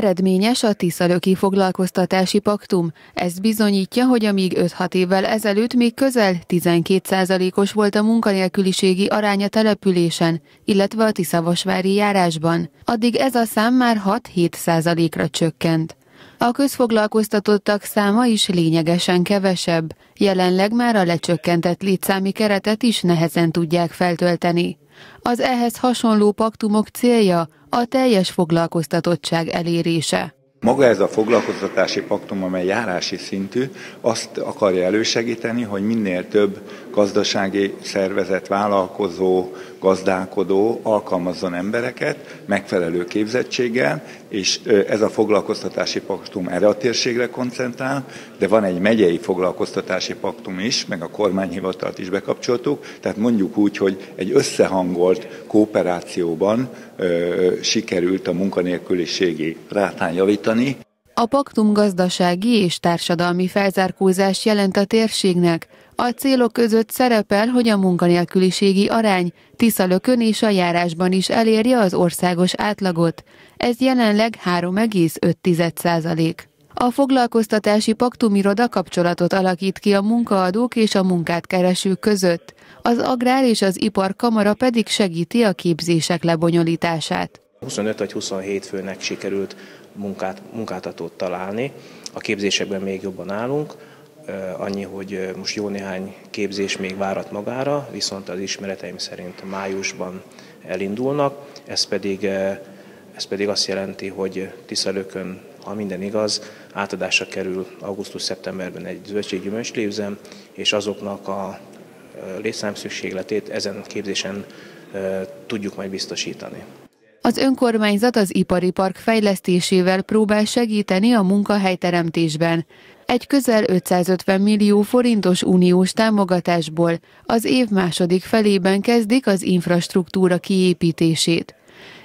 Eredményes a Tiszalöki foglalkoztatási paktum. Ez bizonyítja, hogy amíg 5-6 évvel ezelőtt még közel 12%-os volt a munkanélküliségi aránya településen, illetve a Tiszavasvári járásban, addig ez a szám már 6-7%-ra csökkent. A közfoglalkoztatottak száma is lényegesen kevesebb. Jelenleg már a lecsökkentett létszámi keretet is nehezen tudják feltölteni. Az ehhez hasonló paktumok célja a teljes foglalkoztatottság elérése. Maga ez a foglalkoztatási paktum, amely járási szintű, azt akarja elősegíteni, hogy minél több gazdasági szervezet, vállalkozó, gazdálkodó alkalmazzon embereket megfelelő képzettséggel, és ez a foglalkoztatási paktum erre a térségre koncentrál, de van egy megyei foglalkoztatási paktum is, meg a kormányhivatalt is bekapcsoltuk, tehát mondjuk úgy, hogy egy összehangolt kooperációban ö, sikerült a munkanélküliségi rátán javítani. A paktum gazdasági és társadalmi felzárkózás jelent a térségnek, a célok között szerepel, hogy a munkanélküliségi arány Tiszalökön és a járásban is elérje az országos átlagot. Ez jelenleg 3,5 százalék. A foglalkoztatási paktumiroda kapcsolatot alakít ki a munkaadók és a munkát keresők között. Az Agrár és az Ipar Kamara pedig segíti a képzések lebonyolítását. 25 vagy 27 főnek sikerült munkát, munkáltatót találni. A képzésekben még jobban állunk. Annyi, hogy most jó néhány képzés még várat magára, viszont az ismereteim szerint májusban elindulnak. Ez pedig, ez pedig azt jelenti, hogy Tiszalökön, ha minden igaz, átadásra kerül augusztus-szeptemberben egy zöldséggyümölcslévzem, és azoknak a létszámszükségletét ezen képzésen tudjuk majd biztosítani. Az önkormányzat az ipari park fejlesztésével próbál segíteni a munkahelyteremtésben. Egy közel 550 millió forintos uniós támogatásból az év második felében kezdik az infrastruktúra kiépítését.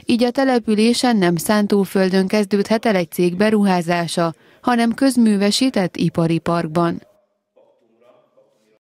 Így a településen nem szántóföldön kezdődhet el egy cég beruházása, hanem közművesített ipari parkban.